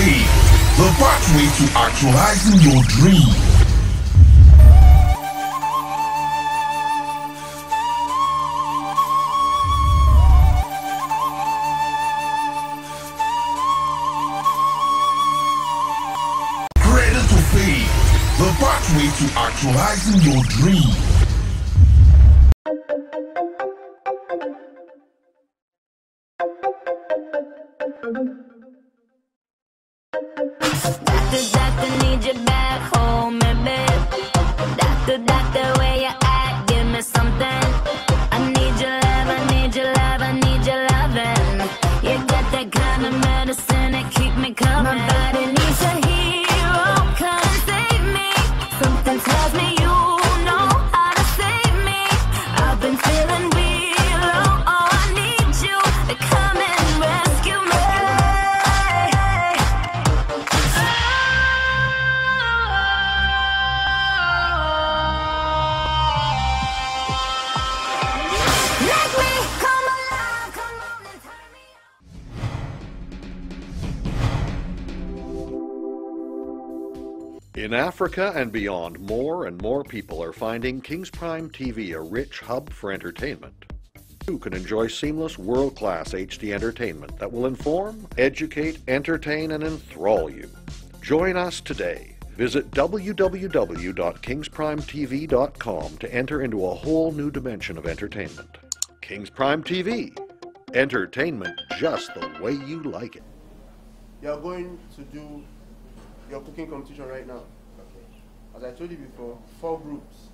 faith, the pathway to actualizing your dream. Cradle to fame, the pathway to actualizing your dream. Africa and beyond, more and more people are finding King's Prime TV a rich hub for entertainment. You can enjoy seamless, world class HD entertainment that will inform, educate, entertain, and enthrall you. Join us today. Visit www.kingsprimetv.com to enter into a whole new dimension of entertainment. King's Prime TV. Entertainment just the way you like it. You're going to do your cooking competition right now. Okay. As I told you before, four groups,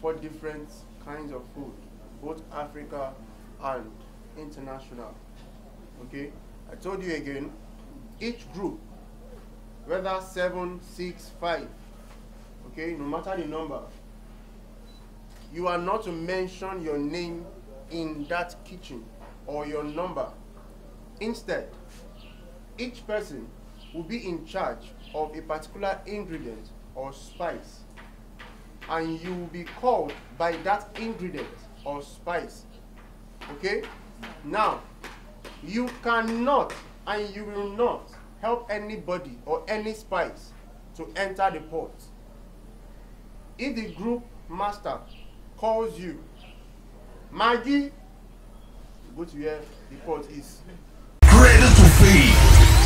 four different kinds of food, both Africa and international. Okay. I told you again, each group, whether seven, six, five, okay, no matter the number, you are not to mention your name in that kitchen or your number. Instead, each person will be in charge of a particular ingredient or spice and you will be called by that ingredient or spice. Okay? Now you cannot and you will not help anybody or any spice to enter the pot. If the group master calls you maggi go to where the pot is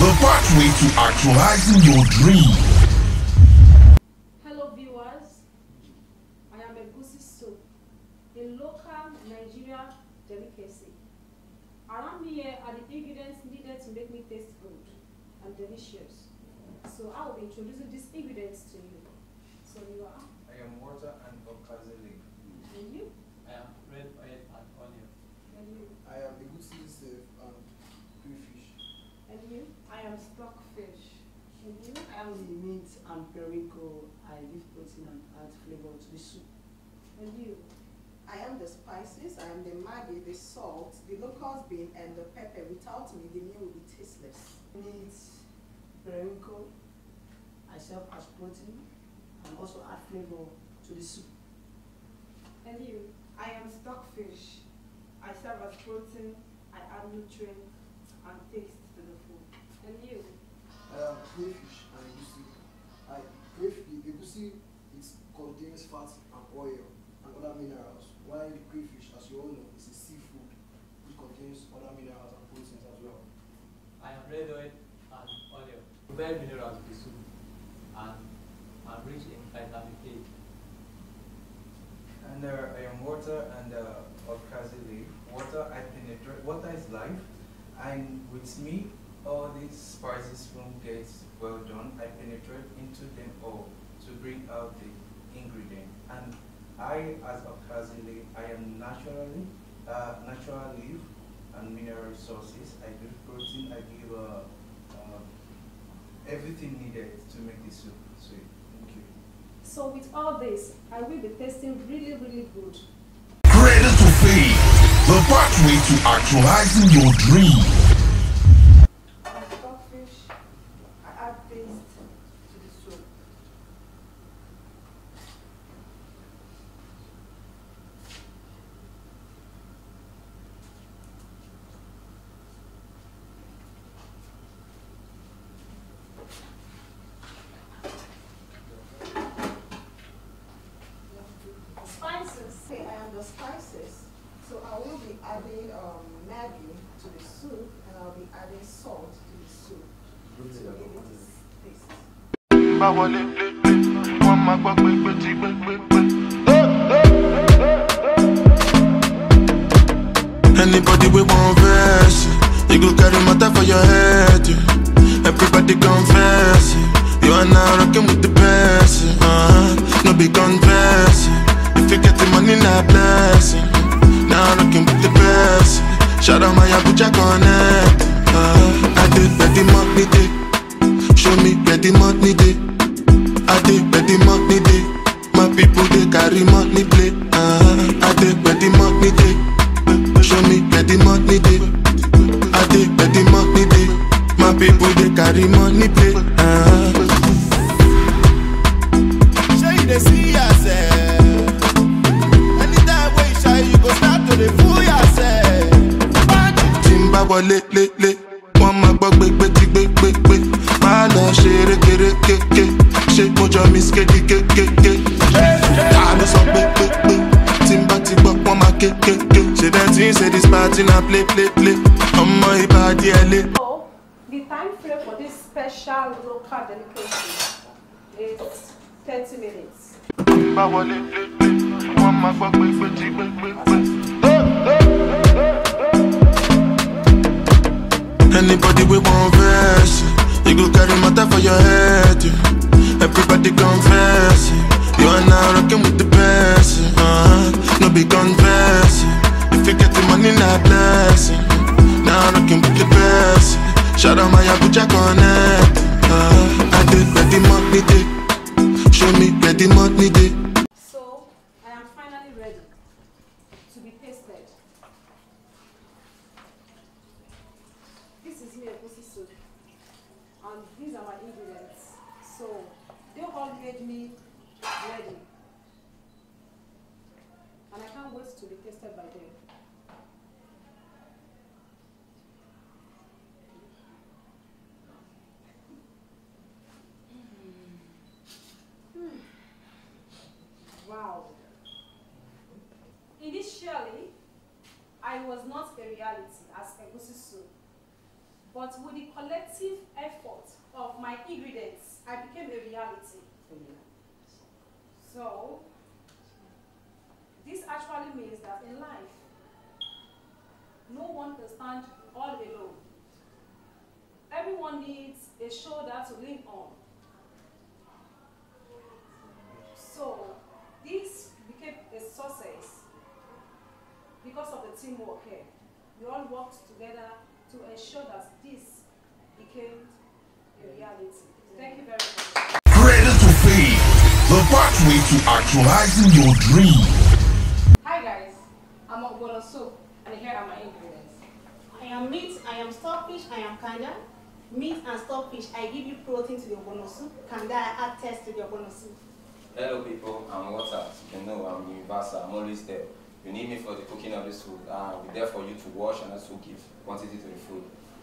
the pathway to actualizing your dream. Hello viewers, I am Egusi soup, a local Nigeria delicacy. Around here are the ingredients needed to make me taste good and delicious. So I will be introducing these ingredients to you. So you are, I am water and okazili. and you, I am red oil and onion. and you, I am egusi soup and crayfish. and you, I am stockfish, and you, I am the meat and periwinkle. I give protein and add flavor to the soup. and you, I am the spices, I am the maggi, the salt, the locust bean, and the pepper. Without me, the meal will be tasteless. Meat, periwinkle. I serve as protein and also add flavor to the soup. and you, I am stockfish. I serve as protein. I add nutrients and taste to the food. And you, I am crayfish and egusi. I crayfish, the egusi it contains fat and oil and other minerals. While the crayfish, as you all know, is a seafood which contains other minerals and proteins as well. I am red oil and onion. Very minerals in the soup and I'm rich in vitamin A. And uh, I am water and uh, okazili. Water, I penetrate. Water is life. And with me, all these spices won't get well done. I penetrate into them all to bring out the ingredient. And I, as okazili, I am naturally, uh, natural leaf and mineral sources. I give protein. I give uh, uh, everything needed to make the soup sweet. Thank you. So with all this, I will be tasting really, really good. Cradle to fame, the pathway to actualizing your dream. I am stockfish. I add taste to the soup. Bá wọlé lé lé wọ́n máa gbọ́ pé tí pé. Anybody we want verse, you go carry matter for your head. Everybody confess, you are now rocking with the best. Uh-huh. No be confess, if you get the money, not blessing. Now rocking with the best. Shout out my Abuja connect. Uh, I did the money day. Show me the money day. I did where the money day. My people they carry money play. Uh, I did where the money day. Show me where the money day. I did where the money day. My people they carry money play. Uh, Shey you dey see yourself. Anytime wey you shy, you go start to dey fool yourself. tí n bá wọlé lélé wọ́n máa gbọ́ gbégbégbégbégbé máa lọ ṣeré kérékéké ṣé mo jọ miss kékékéké ta ló sọ pé pé pé tí n bá ti gbọ́ wọ́n máa kékéké ṣe dem tí ń ṣe this party na play play play ọmọ ìbàdí ẹ lé. The time frame for this special local delicacy is 30 minutes. tí bá wọlé lélé wọ́n máa gbọ́ gbégbégbégbé. Anybody we want verse, yeah. You go carry matter for your head. yeah. Everybody confess, yeah. you are now rocking with the best. yeah. Uh-huh. No be confess, yeah. if you get the money, not blessing. Now rocking with the best. yeah. Shout out my Abuja connect. Uh, I did where the money day. Show me where the money day. So, I am finally ready to be tasted. This is me egusi soup, and these are my ingredients. So, they all made me ready, and I can't wait to be tasted by them. Mm. Wow. Initially, I was not a reality as Egusi soup. But with the collective effort of my ingredients, I became a reality. So, this actually means that in life, no one can stand all alone. Everyone needs a shoulder to lean on. So, this became a success because of the teamwork here. We all worked together to ensure that this became a reality. Thank you very much. Cradle to Fame, the pathway to actualizing your dream. Hi guys, I'm Ogbono Soup and here are my ingredients. I am meat, I am stockfish, I am kanda. Meat and stockfish, I give you protein to the Ogbono Soup. Kanda, I add taste to the Ogbono Soup. Hello people, I'm Water. You can know I'm universal. I'm always there. You need me for the cooking of this food. Ah, I'll be there for you to wash and also give quantity to the food.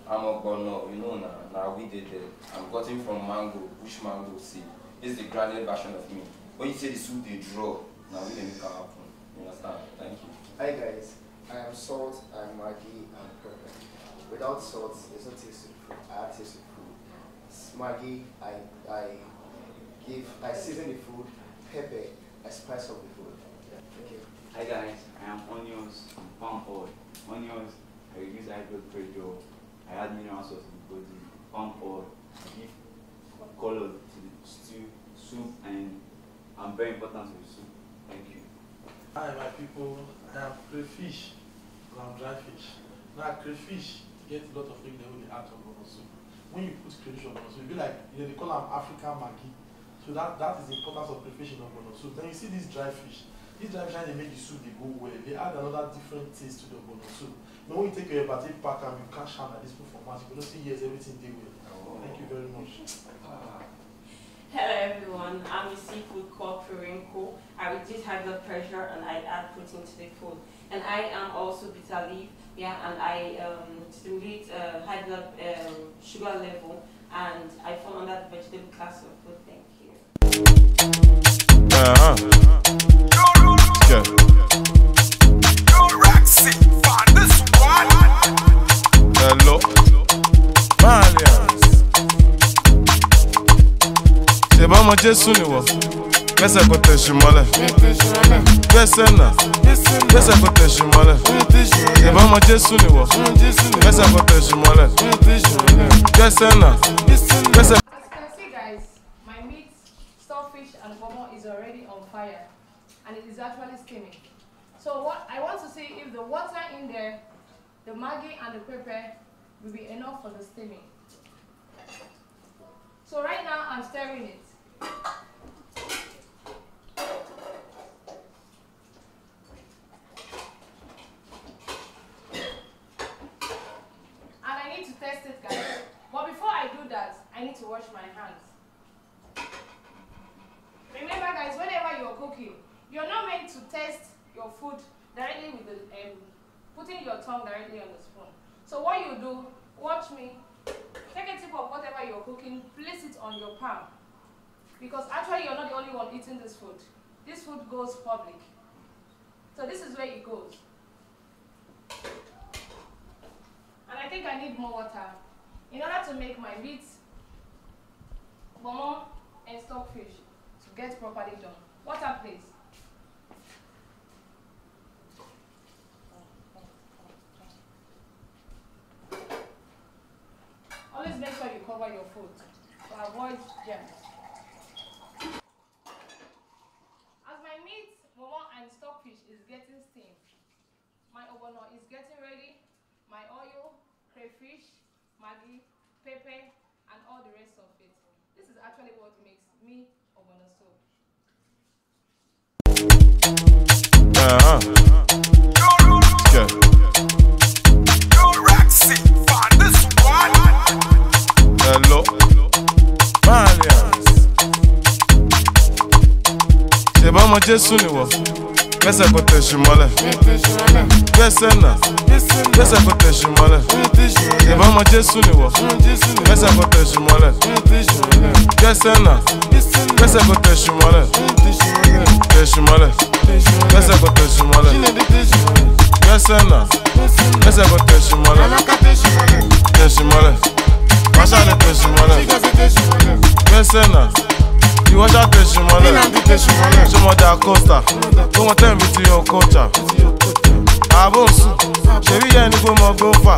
I'm a bono, you know now. Now we did it. I'm cutting from mango, bush mango seed. This is the granite version of me. When you say the soup they draw, now we make it happen. You understand? Thank you. Hi guys, I am Salt, I am Maggi, and Pepper. Without salt, there's no taste in food. I add taste in food. S- Maggi, I, I give, I season the food. Pepper, I spice up the food. Thank you. Hi guys, I am Onions and palm oil. Onions, I reduce high blood pressure, I add mineral salts to the body. Palm oil, I give color to the stew, soup, and I'm very important to the soup. Thank you. Hi my people, I am crayfish, and I'm dry fish. Now crayfish get a lot of things when they add to ogbono soup. When you put crayfish on ogbono soup, e be like, you know, they call them African Maggi. So that, that is the importance of crayfish in ogbono soup. Then you see this dry fish. This dry fish, they make the soup they go well. They add another different taste to the ogbono soup. Now when you take your hepatic pack and you cash am like this mouth, you go know say yes, everything dey well. Oh. Thank you very much. Ah. Hello everyone, I'm a seafood called Purinko. I reduce high blood pressure and I add protein to the food. And I am also bitter leaf, yeah, and I um, stimulate uh, high blood um, sugar level and I fall under the vegetable class of food. Thank you. Uh-huh. Yeah. Hello. Ọmọ Jésù ni wọ̀, gbẹ́sẹ̀ kò tẹ̀sí mọ́lẹ̀. Gbẹ́sẹ̀ náà, gbẹ́sẹ̀ kò tẹ̀sí mọ́lẹ̀. Ṣèbá ọmọ Jésù ni wọ̀, gbẹ́sẹ̀ kò my meat, stockfish and bomo is already on fire and it is actually steaming. So what I want to see if the water in there, the maggi and the pepper will be enough for the steaming. So right now I'm stirring it. And I need to test it guys. But before I do that, I need to wash my hands. Remember guys, whenever you're cooking, you're not meant to test your food directly with um, putting your tongue directly on the spoon. So what you do, watch me, take a tip of whatever you're cooking, place it on your palm. Because actually you're not the only one eating this food. This food goes public. So this is where it goes. And I think I need more water in order to make my meat, bomo, and stockfish to get properly done. Water, please. Always make sure you cover your food to avoid germs. As my meat, bomo, and stockfish is getting steamed, my obono is getting ready, my oil, crayfish, maggi, pepper, and all the rest of it. This is actually what makes me obono soup. Uh-huh. Yeah. Hello. Valiance. Ṣèbá ọmọ Jésù ni wọ̀, gbẹ́sẹ̀ kò tẹ̀sí mọ́lẹ̀. Gbẹ́sẹ̀ náà, gbẹ́sẹ̀ kò tẹ̀sí mọ́lẹ̀. Ṣèbá ọmọ Jésù ni wọ̀, gbẹ́sẹ̀ kò tẹ̀sí mọ́lẹ̀. Gbẹ́sẹ̀ náà, gbẹ́sẹ̀ kò tẹ̀sí mọ́lẹ̀. Tẹ̀sí mọ́lẹ̀, gbẹ́sẹ̀ kò tẹ̀sí mọ́lẹ̀. Gbẹ́sẹ̀ náà, gbẹ́sẹ̀ kò tẹ̀sí mọ́lẹ̀. Tẹ̀sí mọ́lẹ̀, wáṣà ni tẹ̀sí mọ́lẹ̀. Gbẹ́sẹ̀ náà, ìwọ ṣá tẹ̀sí mọ́lẹ̀. Ṣọmọdé Acosta, tó wọn tẹ̀ mí ti yan kọ́ọ̀tà. Àbò sùn, ṣèbí yẹn ni kò mọ gbófà.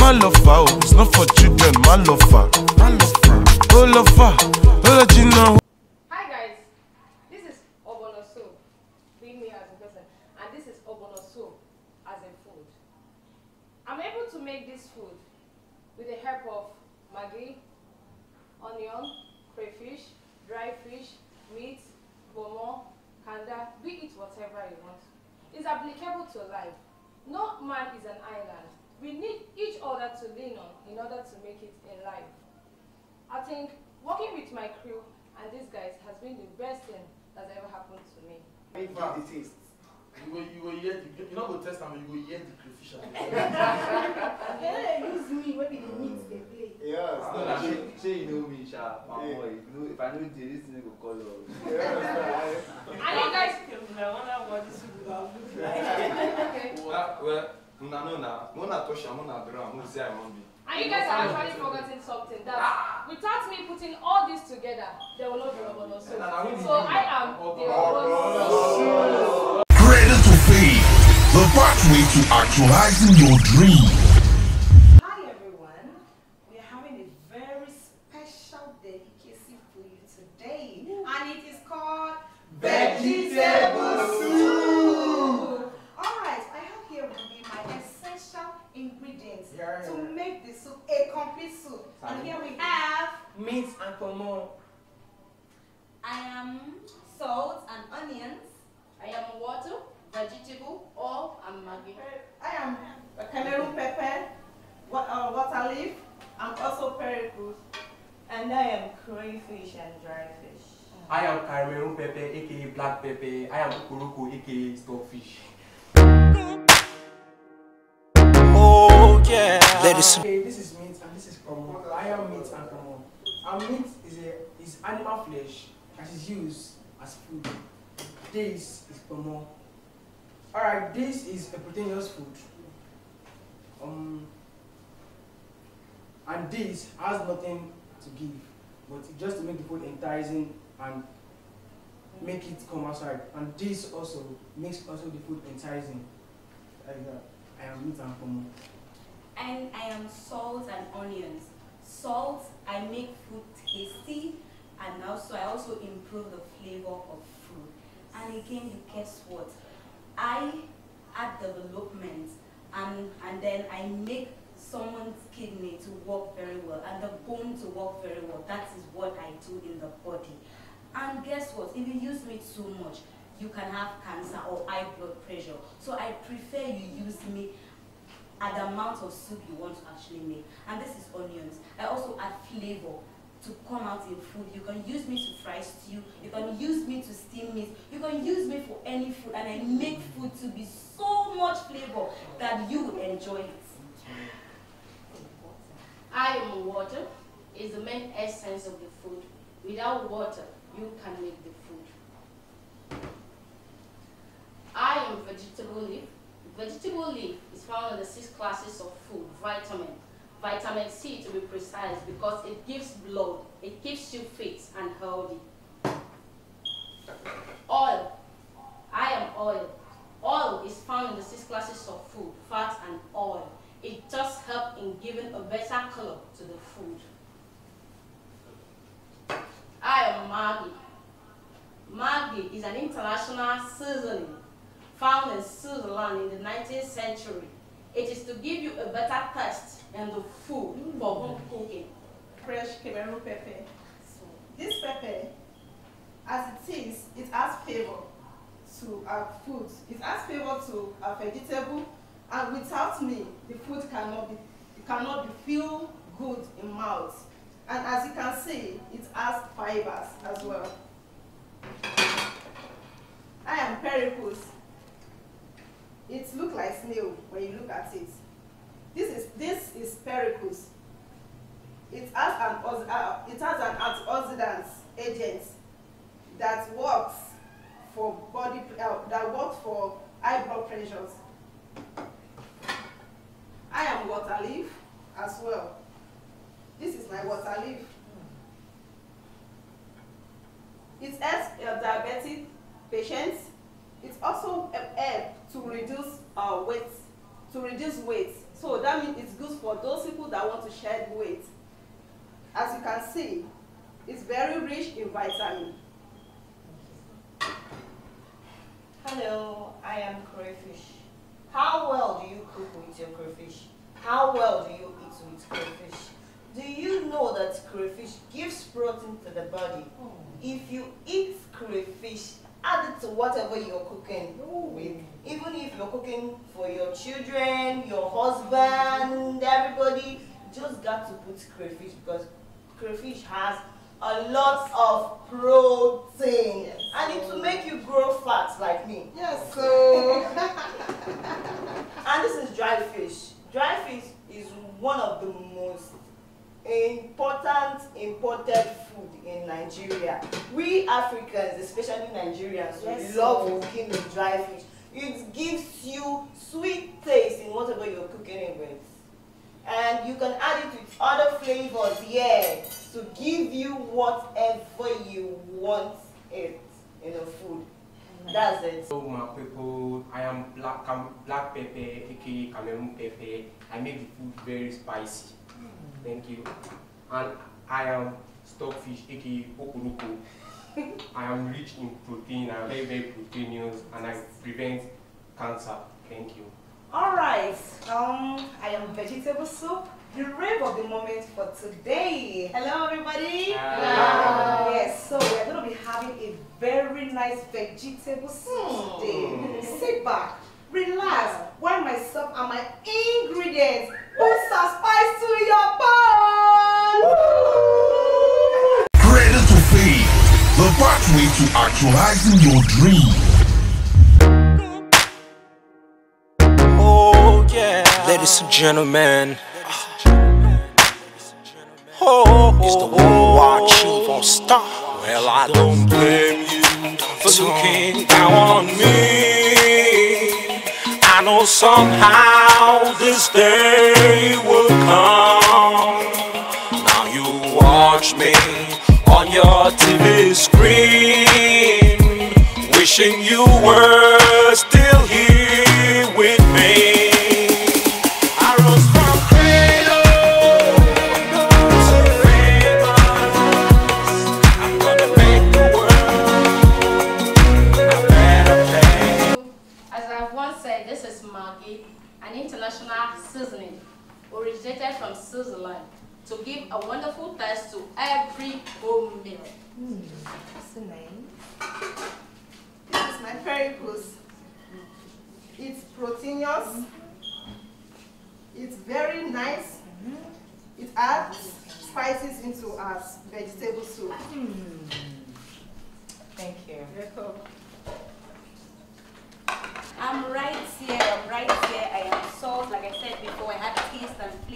Má lọ fà o, it's not for children, má lọ fà. Ó lọ fà, ó lọ jìnnà. Hi guys, this is Obono soup, being me as a person, and this is Obono soup as a food. I'm able to make this food with the help of maggi, onion, crayfish, dry fish, meat, bomo, kanda, be it whatever you want. It's applicable to life. No man is an island. We need each other to lean on in order to make it in life. I think working with my crew and these guys has been the best thing that's ever happened to me. You go, you go hear the, you not go test am, you go hear the crayfish. and the- Hey, use me, maybe the meat they play. Yes. Ah, nah, shey shey you know me sha my boy if no if i no dey this thing go call us. And you guys, I wonder what this would have looked like. okay. Well, well, una know na, una touch am, una do am, who say I wan be. And you guys are actually forgetting something that without me putting all this together, there will not be Obono soup. So I am the Obono pathway to actualizing your dream. This is. I am meat and pomo. And meat is a is animal flesh that is used as food. This is pomo. Alright, this is a proteinous food. Um and this has nothing to give. but just to make the food enticing and make it come outside. And this also makes also the food enticing. Like that. I am meat and pomo. And I am salt and onions. Salt, I make food tasty and also I also improve the flavor of food. And again, you guess what? I add development and, and then I make someone's kidney to work very well and the bone to work very well. That is what I do in the body. And guess what? If you use meat too much, you can have cancer or high blood pressure. So I prefer you use me at the amount of soup you want to actually make. And this is onions. I also add flavor to come out in food. You can use me to fry stew. You can use me to steam meat. You can use me for any food. And I make food to be so much flavor that you enjoy it. I am water is the main essence of the food. Without water, you can make the food. I am vegetable leaf. Vegetable leaf is found in the six classes of food, vitamin. Vitamin C to be precise because it gives blood, it keeps you fit and healthy. Oil. I am oil. Oil is found in the six classes of food, fat and oil. It just helps in giving a better color to the food. I am Maggi. Maggi is an international seasoning found in Switzerland in the 19th century. It is to give you a better taste in the food for mm-hmm. home cooking. Fresh Cameroon pepper. This pepper, as it is, it adds flavor to our food. It adds flavor to our vegetable, and without me, the food cannot be it cannot be feel good in mouth. And as you can see, it has fibers as well. I am pericles. It looks like snail when you look at it. This is this is pericles. It has an uh, it has an antioxidant agent that works for body uh, that works for high blood pressures. I am water leaf as well. Whatever you're cooking with. Even if you're cooking for your children, your husband, everybody, just got to put crayfish because crayfish has a lot of protein and it will make you grow fat like me. Yes. So, and this is dry fish. Dry fish is one of the most important imported food in Nigeria. We Africans, especially Nigerians, Yes, we love so- cooking with dry fish. It gives you sweet taste in whatever you're cooking it with. And you can add it with other flavors, yeah, to give you whatever you want it in a food. That's it. So my people, I am black black pepper, aka Cameroon pepper. I make the food very spicy. Thank you. And I am stockfish, aka Okporoko. I am rich in protein. I am very very proteinous, and I prevent cancer. Thank you. All right. Um, I am vegetable soup. The rave of the moment for today. Hello, everybody. Hello. Yes. So we're going to be having a very nice vegetable soup today. Sit back, relax, while myself and my ingredients put some spice to your bone. Cradle to fame, the pathway to actualizing your dream. Oh yeah, ladies and gentlemen. Oh, it's the worldwide chief on star. Well, I don't blame you for looking down on me. Know somehow this day will come. Now you watch me on your TV screen, wishing you were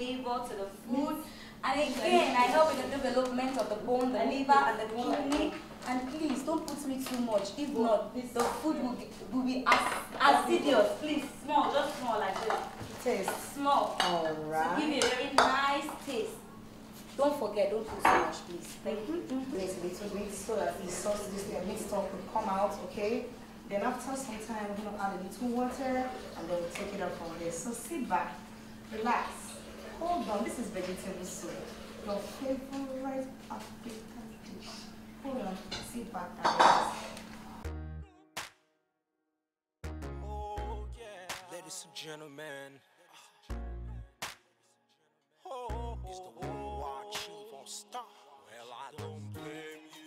flavor to the food. And again, I help in the development of the bone, the liver, and the kidney. And please, don't put me too much. If not, the food will, be- will be as acidious. Please, small, just small like this. Taste. Small. Alright. To give you a very nice taste. Don't forget, don't put so much, please. Thank you. Wait a little bit so that the sauce, this the meat stock will come out, okay? Then after some time, we're gonna add a little water and then we'll take it up from there. So sit back, relax, hold on. This is vegetable soup, your favorite African dish. Hold on, sit back. Ladies and gentlemen, oh, the worldwide chief star. Well, I don't blame you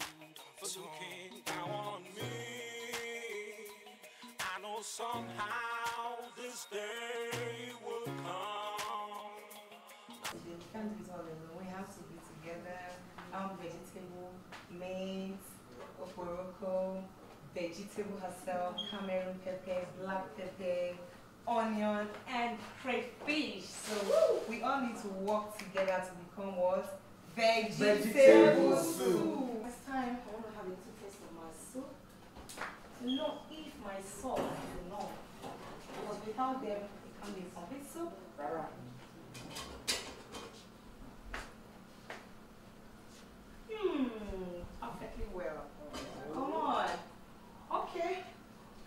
for looking down on me. I know somehow vegetable, meat, okporoko, vegetable herself, Cameroon pepper, black pepper, onion, and crayfish. So we all need to work together to become what? Vegetable, Vegetable soup. It's time. I want to have a little taste of my soup. To know if my salt is enough. Because without them, it can't be a complete soup. Rara. Hmm, perfectly well. Come on. Okay.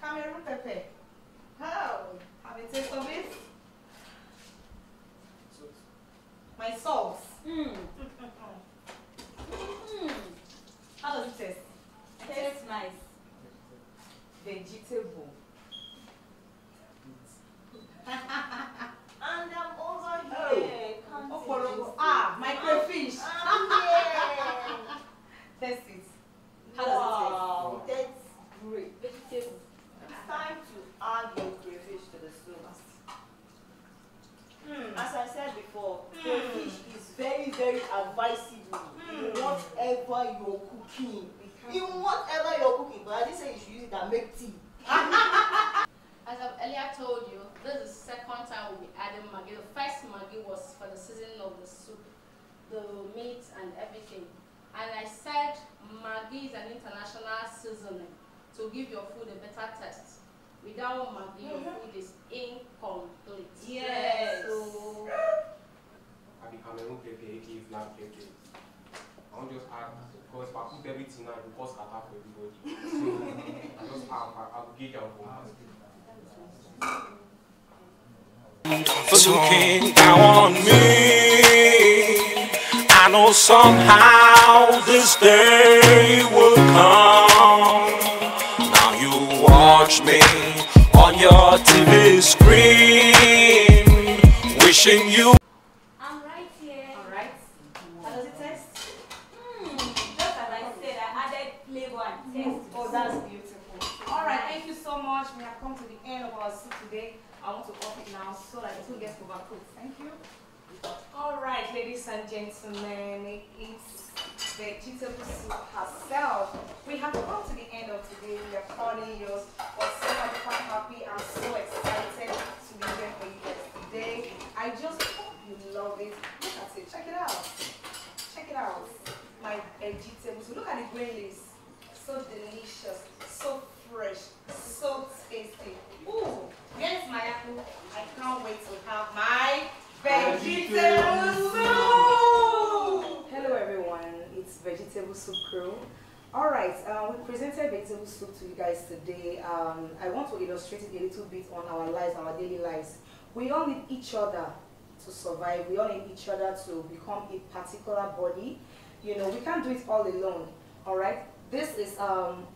Cameroon pepper. How? Have a taste of it? My sauce. Mm. Mm. How does it taste? Tastes nice. Vegetable. And I'm over Oh. here. Can't Oh, take for- this. ah, my crayfish. Um, yeah. Taste it. How does wow, it taste? that's great. Vegetable. It's time to add your crayfish to the soup. As I said before, crayfish is very, very advisable in whatever you're cooking. In whatever you're cooking, but I didn't say you should use it and make tea. As I've earlier told you, this is the second time we'll be adding Maggi. The first Maggi was for the seasoning of the soup, the meat and everything. And I said Maggi is an international seasoning to give your food a better taste. Without Maggi, your Mhm. food is incomplete. Yes. So, I be Cameroon pepper, aka black pepper. I want just add because if I put everything now, it will cause attack for everybody. So I just add, I, I will gauge and go. for looking down on me. I know somehow this day will come. On your TV screen, wishing you. I'm right here. Alright. How does it taste? Hmm, just as I said, I added flavor and taste. Oh, that's beautiful. Alright, thank you so much. We have come to the end of our soup today. I want to off it now so that it won't get overcooked. Thank you. Alright, ladies and gentlemen, it's vegetable soup herself. We have come to the end of today. We are calling you. We're so happy. I'm so excited to be here for you today. I just hope you love it. Look at it. Check it out. Check it out. My vegetables. Look at the green leaves. So delicious. So fresh. So tasty. Ooh, where's my apple? I can't wait to have my vegetable soup. Hello everyone. It's vegetable soup crew. All right, uh, we presented vegetable soup to you guys today. Um, I want to illustrate it a little bit on our lives, our daily lives. We all need each other to survive. We all need each other to become a particular body. You know, we can't do it all alone. All right. This is um.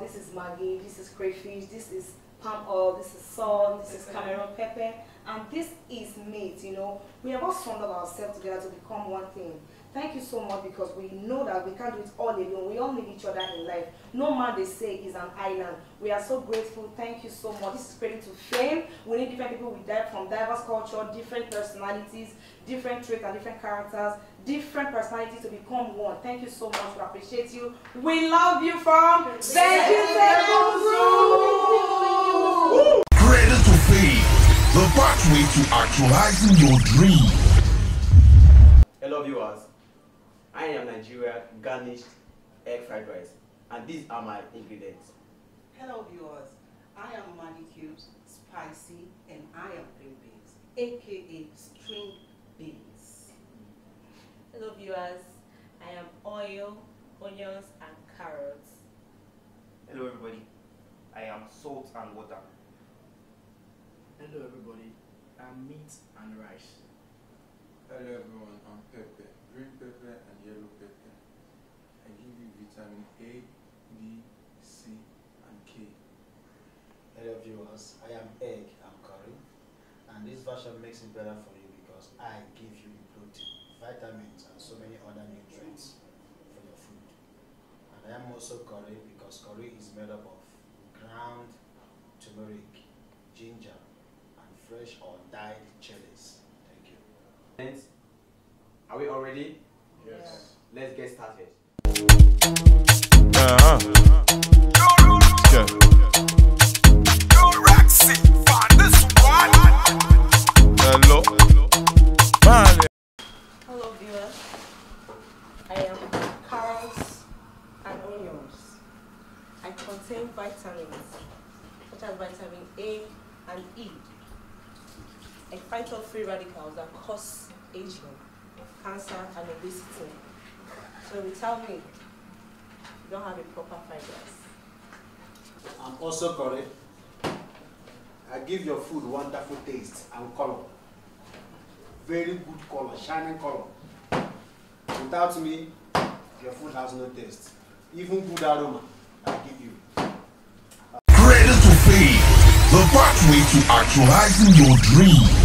This is maggi. This is crayfish. This is palm oil. This is salt. This is Cameroon pepper. And this is meat. You know, we have all surrounded ourselves together to become one thing. Thank you so much because we know that we can't do it all alone. We all need each other in life. No man, they say, is an island. We are so grateful. Thank you so much. This is credit to fame. We need different people with that from diverse culture, different personalities, different traits and different characters, different personalities to become one. Thank you so much. We appreciate you. We love you from Vegetable Soup. Cradle to fame, the pathway to actualizing your dream. Hello viewers, I am Nigeria garnished egg fried rice and these are my ingredients. Hello viewers, I am Maggi Cubes, spicy, and I am green beans, aka string beans. Hello viewers, I am oil, onions and carrots. Hello everybody, I am salt and water. Hello everybody, I'm meat and rice. Hello everyone, I'm pepper, green pepper and yellow pepper. I give you vitamin A, B, C and K. Hello viewers, I am Egg, I'm curry, and this version makes it better for you because I give you protein, vitamins and so many other nutrients for your food. And I am also curry because curry is made up of ground turmeric, ginger and fresh or dyed chilies. Thank you. Friends, Are we all ready? Yes. Let's get started. Uh-huh. Yeah. Very good color, shining color. Without me, your food has no taste. Even good aroma, I give you. Cradle to fame, the pathway to actualizing your dream.